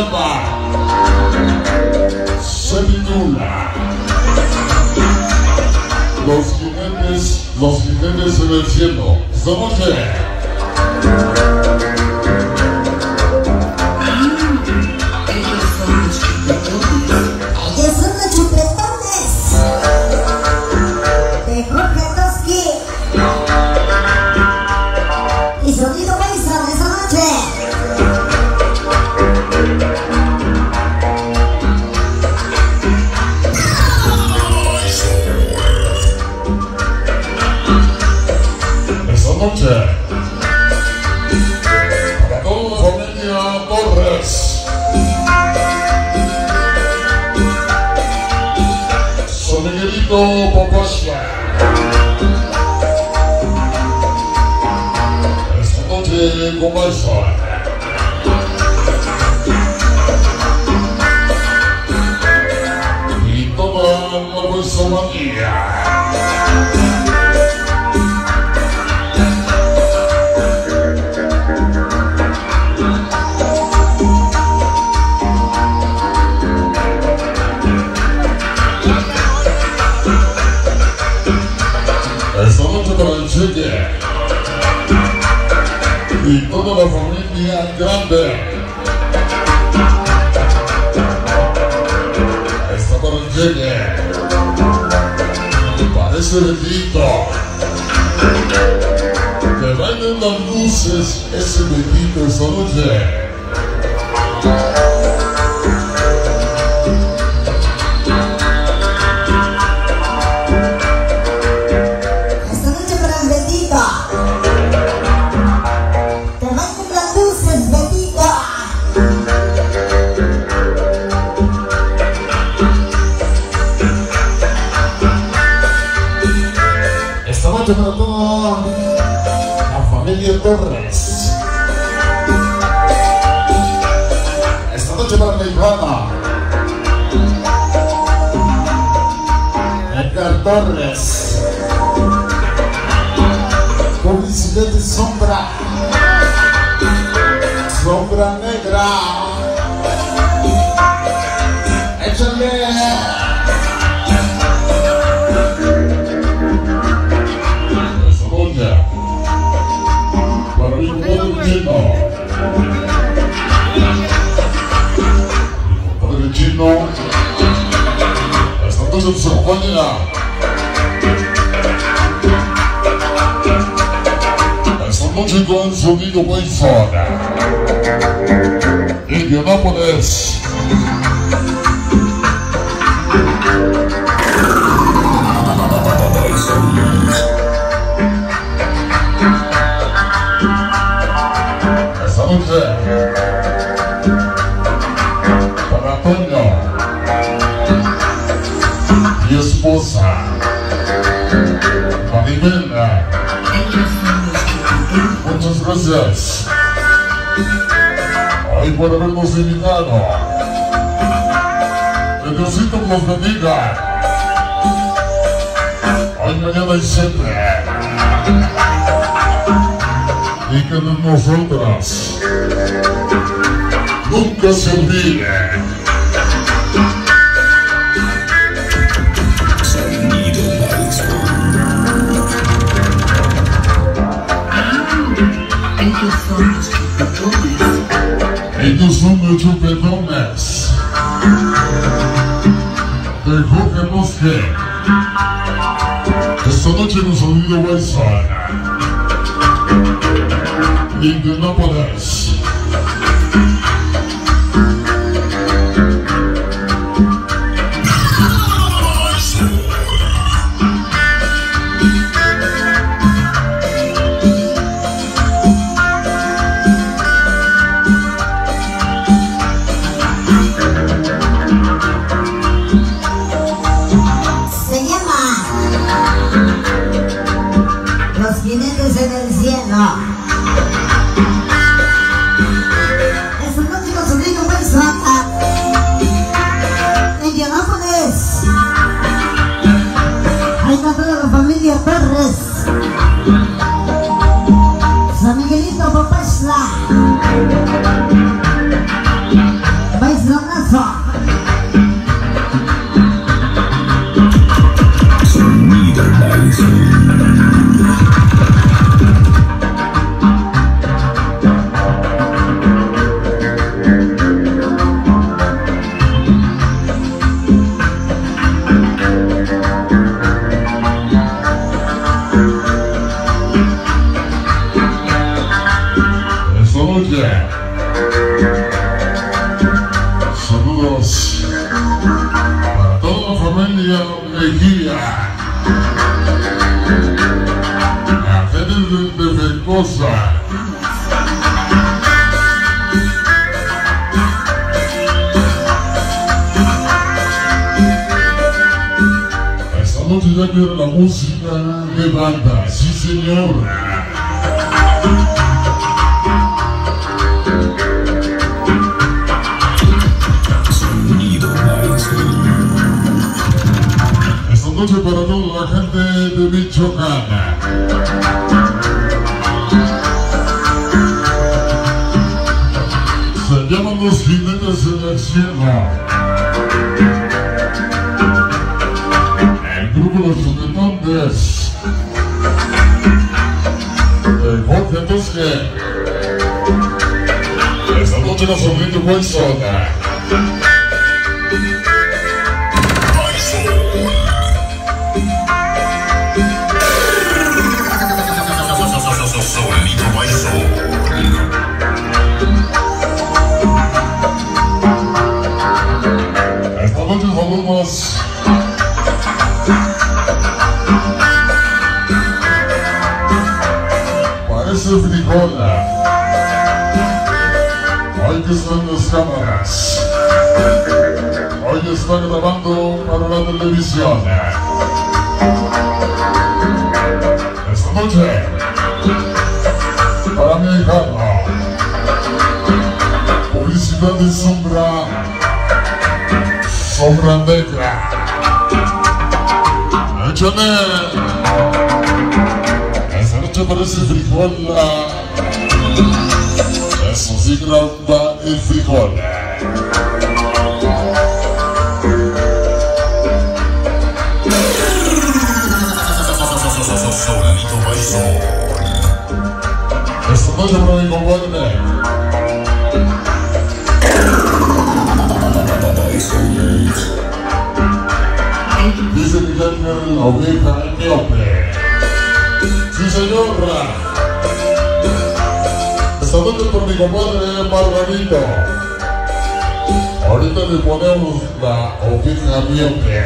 llama Semidula. Los jinetes, los jinetes en el cielo. Esta noche. La vuestra familia. Esta noche para el cheque y toda la familia grande. Bendito. Que bailen las luces ese bendito esta noche. Esta noche para toda la familia Torres. Esta noche para mi hermana. Edgar Torres. Publicidad de sombra. Sombra negra. Esta noche nos acompaña. Esta noche con sonido Wilson. Indianápolis. Por habernos invitado. Que Diosito nos bendiga. Hoy, mañana y siempre. Y que de nosotras nunca se olvide. Ellos son los chupetones de Jorge Bosque. Esta noche nos ha unido Wilson. Indianápolis. Se La música de banda, sí señor. Esta noche para toda la gente de Michoacán. Se llaman los jinetes en el cielo. El grupo Los Juguetones. De Jorge Tosque. Esta noche nos ofrece buen zona. Hoy que están las cámaras. Hoy están grabando para la televisión. Esta noche. Para mi hijado. Publicidad de sombra. Sombra negra. Échale. Esa noche parece frijola. Eso sí graba el frijol. Solito Baisol. Esta noche para mi compadre. Dice que ya tiene la oveja miope. Sí, señora. Noche por mi compadre Margarito. Ahorita le ponemos la oveja miope.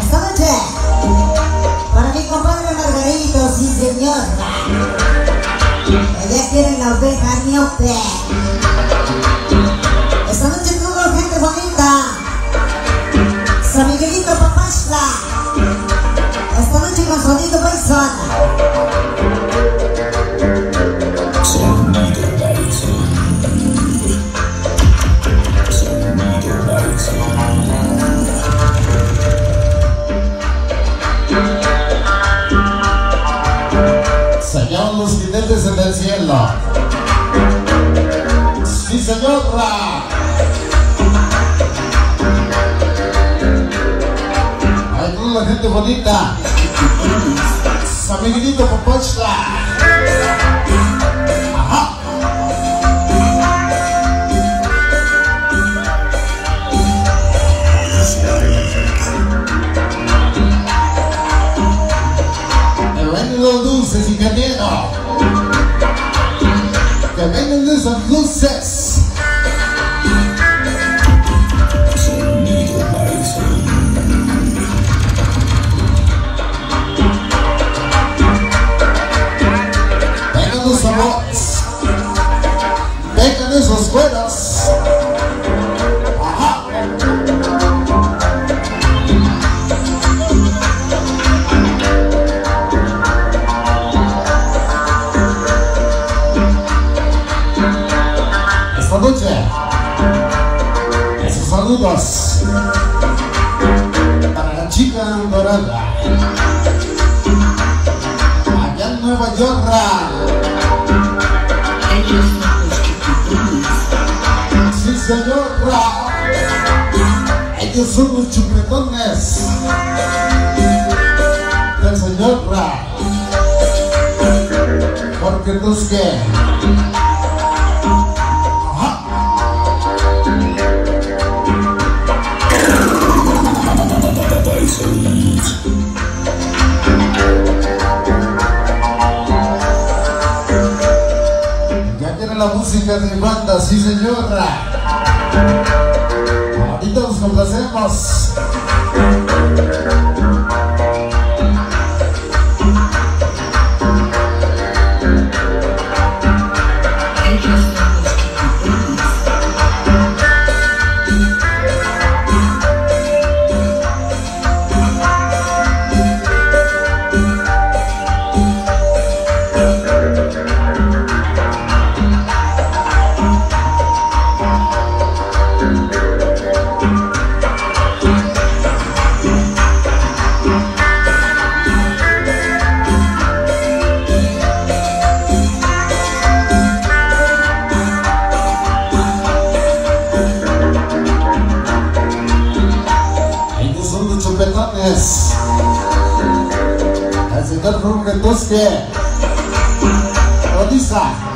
Esta noche, para mi compadre Margarito, sí señor. Ella quiere la oveja miope. Esta noche con sonido Bison. Sonido Baisol. Sonido Baisol. Señor, los jinetes en el cielo. Sí, señora. Gente bonita. San Miguelito saludos para la chica dorada. Allá en Nueva York. Sí, señora. Ellos son los chupetones del señor. Porque entonces qué. la música de mi banda, sí señora. Ahorita nos complacemos. El señor Jorge Tosque. Odisa.